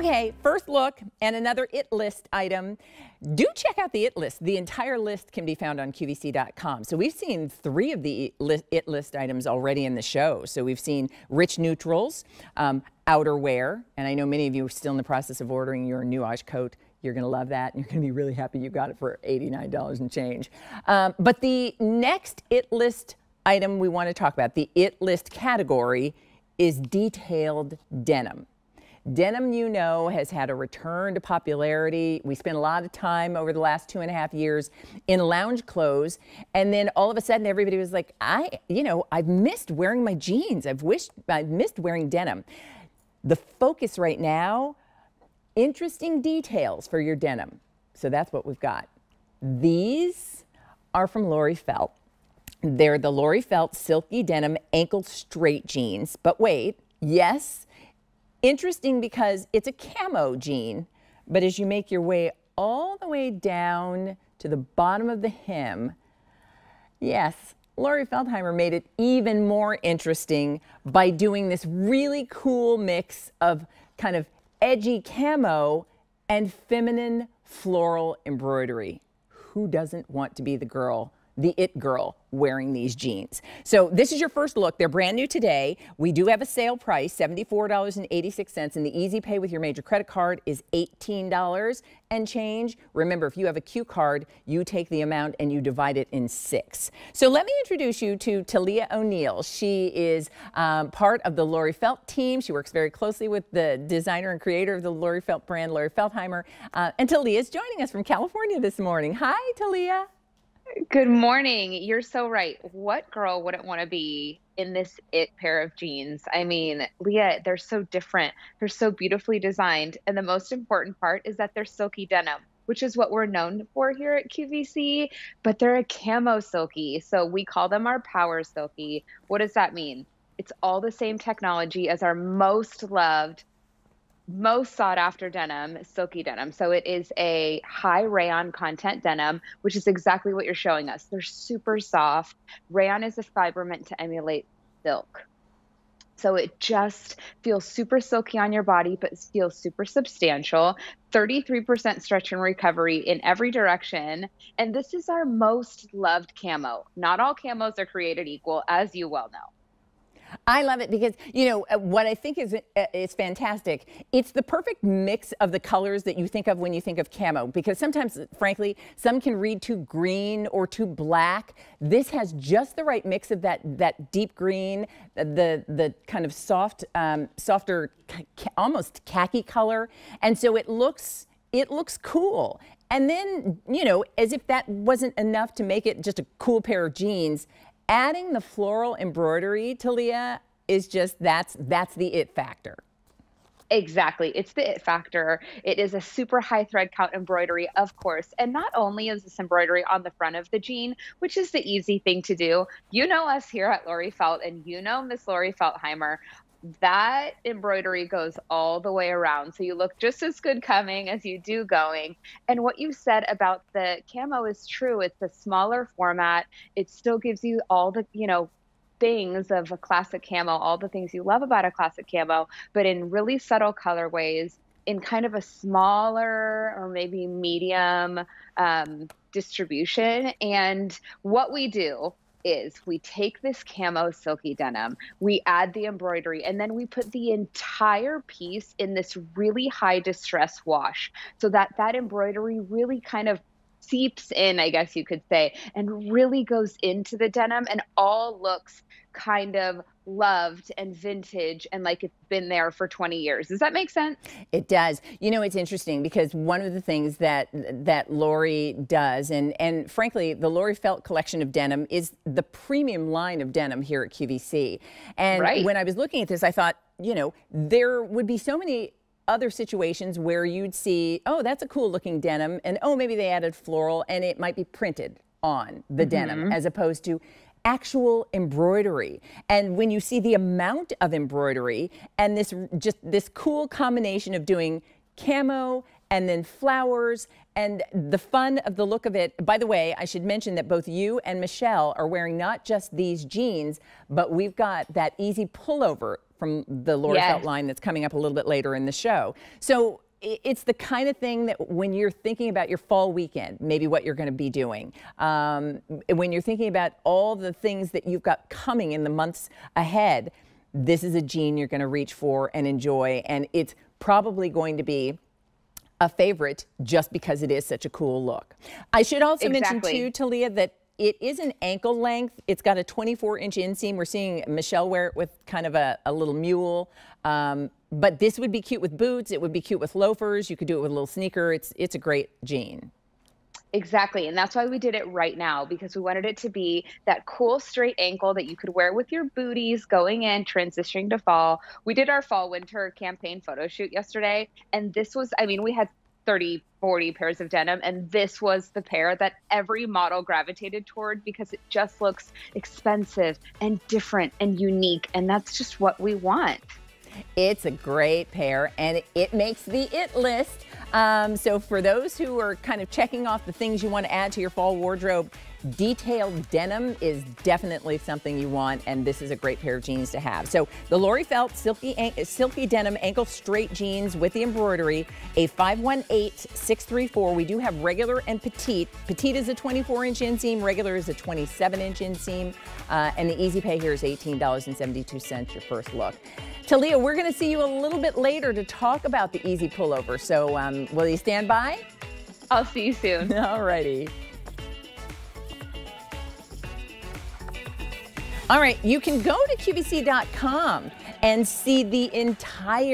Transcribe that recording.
Okay, first look and another It List item. Do check out the It List. The entire list can be found on QVC.com. So we've seen three of the It List items already in the show. So we've seen rich neutrals, um, outerwear, and I know many of you are still in the process of ordering your nuage coat. You're going to love that, and you're going to be really happy you got it for $89 and change. Um, but the next It List item we want to talk about, the It List category, is detailed denim. Denim, you know, has had a return to popularity. We spent a lot of time over the last two and a half years in lounge clothes. And then all of a sudden, everybody was like, I, you know, I've missed wearing my jeans. I've wished, I've missed wearing denim. The focus right now, interesting details for your denim. So that's what we've got. These are from Laurie Felt. They're the Laurie Felt Silky Denim Ankle Straight Jeans. But wait, yes, Interesting because it's a camo jean, but as you make your way all the way down to the bottom of the hem, yes, Laurie Feltheimer made it even more interesting by doing this really cool mix of kind of edgy camo and feminine floral embroidery. Who doesn't want to be the girl the it girl wearing these jeans. So this is your first look. They're brand new today. We do have a sale price, $74.86, and the easy pay with your major credit card is $18 and change. Remember, if you have a Q card, you take the amount and you divide it in six. So let me introduce you to Talia O'Neill. She is um, part of the Laurie Felt team. She works very closely with the designer and creator of the Laurie Felt brand, Laurie Feltheimer. Uh, and Talia is joining us from California this morning. Hi, Talia. Good morning. You're so right. What girl wouldn't want to be in this it pair of jeans? I mean, Leah, they're so different. They're so beautifully designed. And the most important part is that they're silky denim, which is what we're known for here at QVC, but they're a camo silky. So we call them our power silky. What does that mean? It's all the same technology as our most loved most sought after denim, silky denim. So it is a high rayon content denim, which is exactly what you're showing us. They're super soft. Rayon is a fiber meant to emulate silk. So it just feels super silky on your body, but feels super substantial. 33% stretch and recovery in every direction. And this is our most loved camo. Not all camos are created equal, as you well know. I love it because, you know, uh, what I think is, uh, is fantastic, it's the perfect mix of the colors that you think of when you think of camo because sometimes, frankly, some can read too green or too black. This has just the right mix of that, that deep green, the, the kind of soft, um, softer, almost khaki color. And so it looks, it looks cool. And then, you know, as if that wasn't enough to make it just a cool pair of jeans, adding the floral embroidery, Talia, is just that's that's the it factor. Exactly. It's the it factor. It is a super high thread count embroidery, of course. And not only is this embroidery on the front of the jean, which is the easy thing to do. You know us here at Laurie Felt, and you know Miss Laurie Feltheimer that embroidery goes all the way around. So you look just as good coming as you do going. And what you said about the camo is true. It's a smaller format. It still gives you all the, you know, things of a classic camo, all the things you love about a classic camo, but in really subtle colorways in kind of a smaller or maybe medium um, distribution. And what we do is we take this camo silky denim, we add the embroidery, and then we put the entire piece in this really high distress wash so that that embroidery really kind of seeps in, I guess you could say, and really goes into the denim and all looks kind of loved and vintage and like it's been there for 20 years. Does that make sense? It does. You know, it's interesting because one of the things that that Laurie does and and frankly, the Laurie Felt collection of denim is the premium line of denim here at QVC. And right. when I was looking at this, I thought, you know, there would be so many other situations where you'd see, oh, that's a cool looking denim and oh, maybe they added floral and it might be printed on the mm -hmm. denim as opposed to actual embroidery. And when you see the amount of embroidery and this just this cool combination of doing camo and then flowers and the fun of the look of it. By the way, I should mention that both you and Michelle are wearing not just these jeans, but we've got that easy pullover from the Laura Yes. Felt line that's coming up a little bit later in the show. So it's the kind of thing that when you're thinking about your fall weekend, maybe what you're going to be doing, um, when you're thinking about all the things that you've got coming in the months ahead, this is a gene you're going to reach for and enjoy. And it's probably going to be a favorite just because it is such a cool look. I should also mention Exactly. too, Talia, that it is an ankle length. It's got a 24 inch inseam. We're seeing Michelle wear it with kind of a, a little mule. Um, but this would be cute with boots. It would be cute with loafers. You could do it with a little sneaker. It's it's a great jean. Exactly. And that's why we did it right now because we wanted it to be that cool straight ankle that you could wear with your booties going in, transitioning to fall. We did our fall winter campaign photo shoot yesterday. And this was, I mean, we had 30, 40 pairs of denim. And this was the pair that every model gravitated toward because it just looks expensive and different and unique. And that's just what we want. It's a great pair and it makes the it list. Um, so for those who are kind of checking off the things you want to add to your fall wardrobe, detailed denim is definitely something you want, and this is a great pair of jeans to have. So the Laurie Felt silky, silky denim ankle straight jeans with the embroidery, a 518-634. We do have regular and petite. Petite is a 24-inch inseam, regular is a 27-inch inseam, uh, and the easy pay here is $18.72 your first look. Talia, we're going to see you a little bit later to talk about the easy pullover. So um, will you stand by? I'll see you soon. All righty. All right, you can go to QVC.com and see the entire